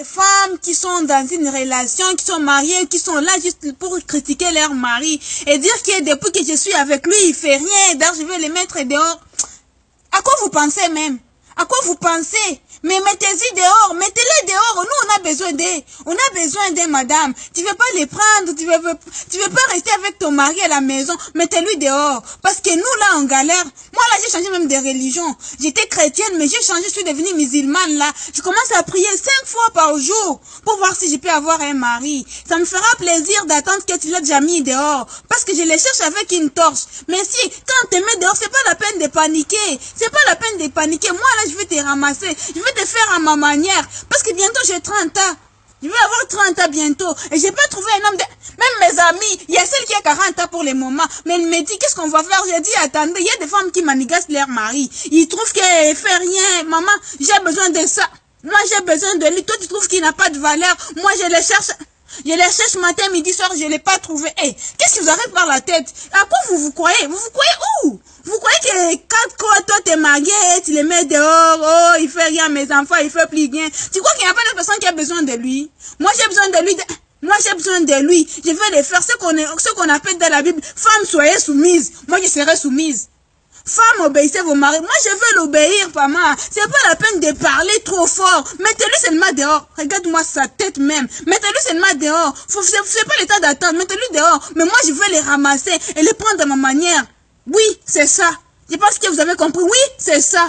Les femmes qui sont dans une relation, qui sont mariées, qui sont là juste pour critiquer leur mari et dire que depuis que je suis avec lui, il fait rien, d'ailleurs je vais les mettre dehors. À quoi vous pensez même? À quoi vous pensez? Mais mettez-y dehors, mettez-les dehors. Nous, on a besoin d'eux. On a besoin d'eux, madame. Tu veux pas les prendre, tu veux, tu veux pas rester avec ton mari à la maison. Mettez-lui dehors. Parce que nous, là, en galère. Moi, là, j'ai changé même de religion. J'étais chrétienne, mais j'ai changé, je suis devenue musulmane, là. Je commence à prier cinq fois par jour pour voir si je peux avoir un mari. Ça me fera plaisir d'attendre que tu l'aies déjà mis dehors. Parce que je les cherche avec une torche. Mais si, quand tu mets dehors, c'est pas de paniquer. C'est pas la peine de paniquer. Moi, là, je vais te ramasser. Je vais de faire à ma manière. Parce que bientôt j'ai 30 ans. Je vais avoir 30 ans bientôt. Et j'ai pas trouvé un homme de... Même mes amis, il y a celle qui a 40 ans pour le moment. Mais elle me dit, qu'est-ce qu'on va faire? J'ai dit, attendez, il y a des femmes qui manigassent leur mari. Ils trouvent qu'elle fait rien. Maman, j'ai besoin de ça. Moi, j'ai besoin de lui. Toi, tu trouves qu'il n'a pas de valeur. Moi, je le cherche. Je les cherche matin, midi, soir, je ne l'ai pas trouvé. Hey, qu'est-ce qui vous arrive par la tête? À quoi vous vous croyez? Vous vous croyez où? Vous croyez que quand toi t'es marié, tu les mets dehors, oh, il fait rien, mes enfants, il fait plus rien. Tu crois qu'il n'y a pas de personne qui a besoin de lui? Moi, j'ai besoin de lui. Moi, j'ai besoin de lui. Je vais les faire ce qu'on qu'on appelle dans la Bible, femme, soyez soumise. Moi, je serai soumise. Femme, obéissez vos maris. Moi, je veux l'obéir, maman. C'est pas la peine de parler trop fort. Mettez-lui seulement dehors. Regarde-moi sa tête même. Mettez-lui seulement dehors. C'est pas l'état d'attendre. Mettez-lui dehors. Mais moi, je veux les ramasser et les prendre de ma manière. Oui, c'est ça. Je pense que vous avez compris. Oui, c'est ça.